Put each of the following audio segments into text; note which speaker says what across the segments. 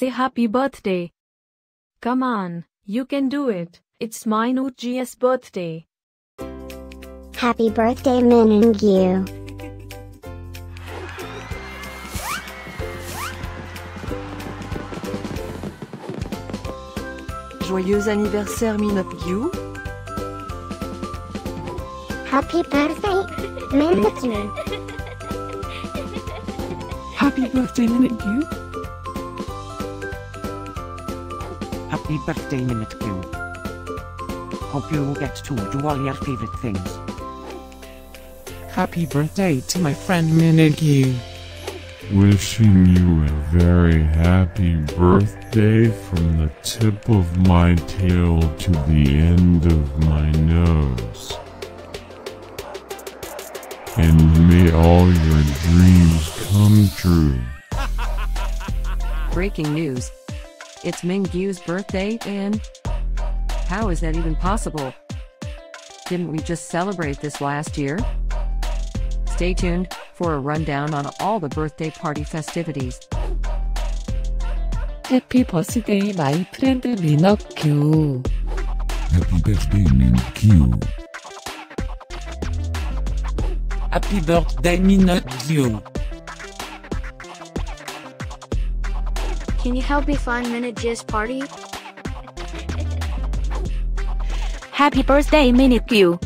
Speaker 1: say happy birthday. Come on, you can do it. It's Min Gyu birthday.
Speaker 2: Happy birthday Min Gyu.
Speaker 3: Joyeux anniversaire Min Gyu.
Speaker 2: Happy birthday Min Gyu.
Speaker 4: Happy birthday, Min Gyu
Speaker 5: Happy birthday, Min Gyu. Hope you will get to do all your favorite things.
Speaker 4: Happy birthday to my friend Min Gyu
Speaker 6: Wishing you a very happy birthday from the tip of my tail to the end of my nose. And may all your dreams come true.
Speaker 3: Breaking news. It's Min Gyu's birthday and how is that even possible? Didn't we just celebrate this last year? Stay tuned for a rundown on all the birthday party festivities.
Speaker 4: Happy birthday, my friend Min Gyu
Speaker 6: Happy birthday, Min Gyu
Speaker 4: Happy birthday, Min Gyu
Speaker 7: Can you help me find Min Gyu's Party?
Speaker 1: Happy birthday, Min Gyu.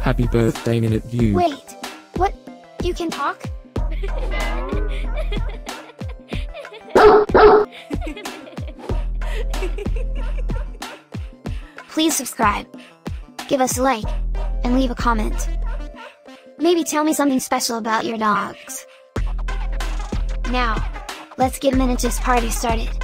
Speaker 4: Happy birthday, Min Gyu.
Speaker 2: Wait, what? You can talk? Please subscribe, give us a like, and leave a comment. Maybe tell me something special about your dogs. Now, let's get Min Gyu's party started.